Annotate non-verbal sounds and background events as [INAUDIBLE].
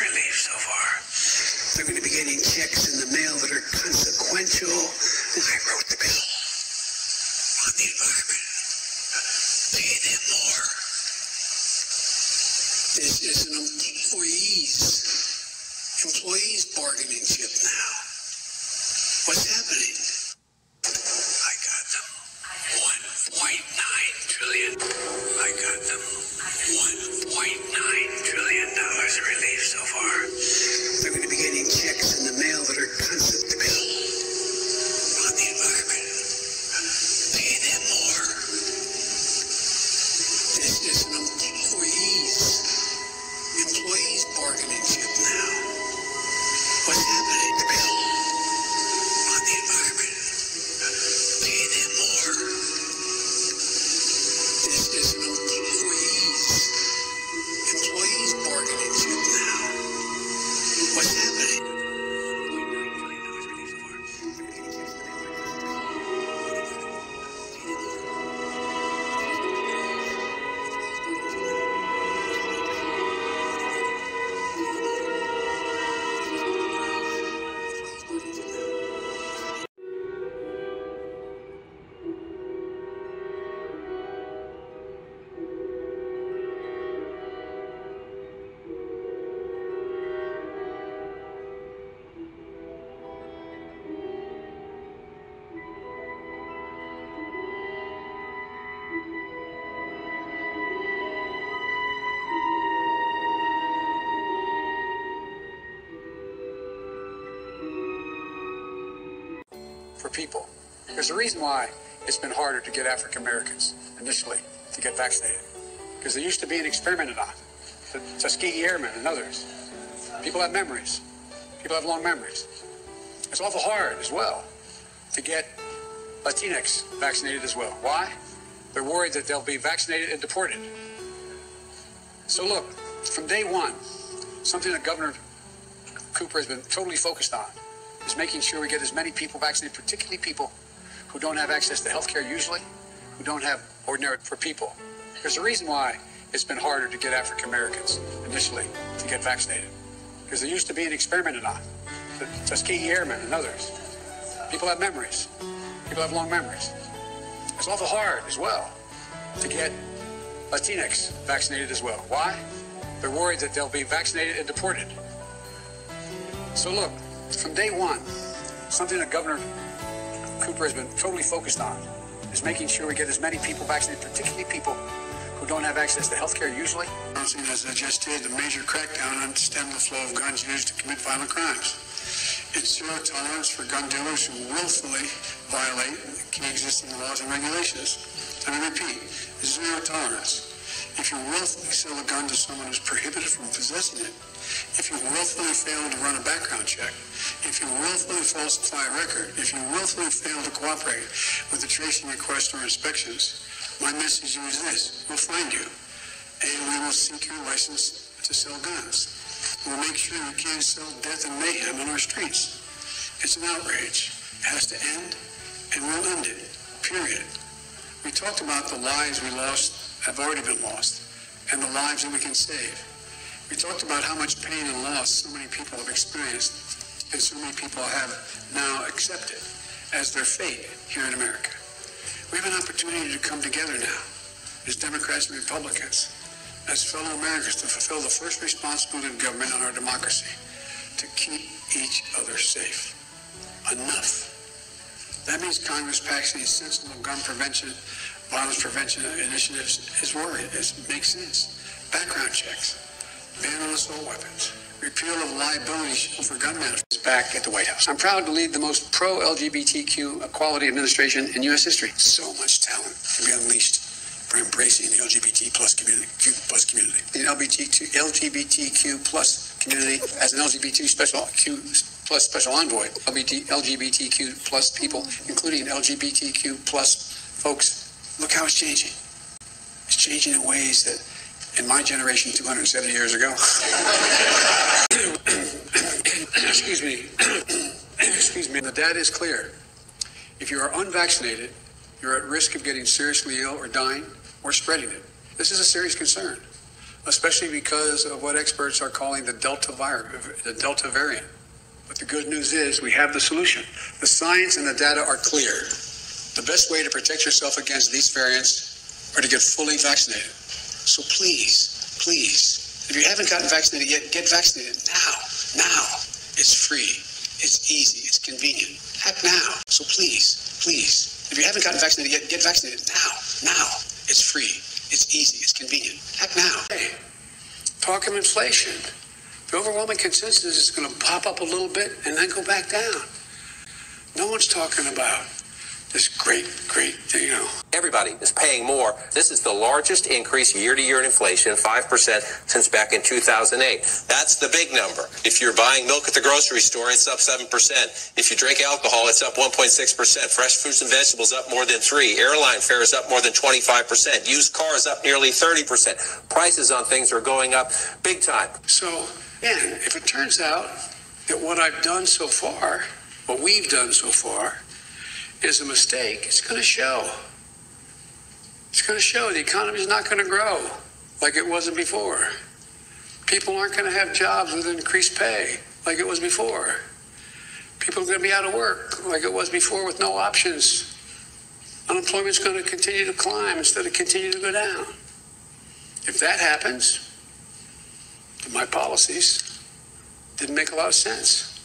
relief so far. They're going to be getting checks in the mail that are consequential. I wrote the bill on the environment. Pay them more. This is an employees, employees bargaining chip now. What's happening? Bargaining for people. There's a reason why it's been harder to get African Americans initially to get vaccinated. Because there used to be an experimented on. The Tuskegee Airmen and others. People have memories. People have long memories. It's awful hard as well to get Latinx vaccinated as well. Why? They're worried that they'll be vaccinated and deported. So look, from day one, something that Governor Cooper has been totally focused on is making sure we get as many people vaccinated, particularly people who don't have access to health care usually, who don't have ordinary for people. There's a reason why it's been harder to get African Americans initially to get vaccinated. Because there used to be an experimented on. The Tuskegee Airmen and others. People have memories. People have long memories. It's awful hard as well to get Latinx vaccinated as well. Why? They're worried that they'll be vaccinated and deported. So look, from day one, something that Governor Cooper has been totally focused on is making sure we get as many people vaccinated, particularly people who don't have access to health care usually. As I just did, a major crackdown on stem the flow of guns used to commit violent crimes. It's zero tolerance for gun dealers who willfully violate key existing laws and regulations. And I repeat, zero tolerance. If you willfully sell a gun to someone who's prohibited from possessing it, if you willfully fail to run a background check, if you willfully falsify a record, if you willfully fail to cooperate with the tracing requests or inspections, my message to you is this. We'll find you, and we will seek your license to sell guns. We'll make sure you can't sell death and mayhem in our streets. It's an outrage. It has to end, and we'll end it. Period. We talked about the lives we lost have already been lost, and the lives that we can save. We talked about how much pain and loss so many people have experienced, and so many people have now accepted as their fate here in America. We have an opportunity to come together now as Democrats and Republicans, as fellow Americans, to fulfill the first responsibility of government on our democracy, to keep each other safe. Enough. That means Congress passing these sensible gun prevention, violence prevention initiatives is worried. It makes sense. Background checks, ban on assault weapons, repeal of liability for gun manufacturers back at the White House. I'm proud to lead the most pro-LGBTQ equality administration in U.S. history. So much talent to be unleashed for embracing the LGBT plus community, Q plus community, the LGBTQ, LGBTQ plus community as an LGBT special Q plus special envoy, LGBT, LGBTQ plus people, including LGBTQ plus folks. Look how it's changing. It's changing in ways that in my generation 270 years ago. [COUGHS] Excuse me. [COUGHS] Excuse me. The data is clear. If you are unvaccinated, you're at risk of getting seriously ill or dying or spreading it. This is a serious concern. especially because of what experts are calling the Delta virus, the Delta variant. But the good news is we have the solution. The science and the data are clear. The best way to protect yourself against these variants are to get fully vaccinated. So please, please, if you haven't gotten vaccinated yet, get vaccinated now. Now. It's free. It's easy. It's convenient. Act now. So please, please, if you haven't gotten vaccinated yet, get vaccinated now. Now. It's free. It's easy. It's convenient. Act now. Hey, talk of inflation. The overwhelming consensus is going to pop up a little bit and then go back down. No one's talking about this great, great, you know, Everybody is paying more. This is the largest increase year to year in inflation, 5% since back in 2008. That's the big number. If you're buying milk at the grocery store, it's up 7%. If you drink alcohol, it's up 1.6%. Fresh fruits and vegetables up more than 3. Airline fares up more than 25%. Used cars up nearly 30%. Prices on things are going up big time. So, and if it turns out that what I've done so far, what we've done so far, is a mistake, it's going to show. It's going to show the economy is not going to grow like it wasn't before. People aren't going to have jobs with increased pay like it was before. People are going to be out of work like it was before with no options. Unemployment's going to continue to climb instead of continue to go down. If that happens, my policies didn't make a lot of sense.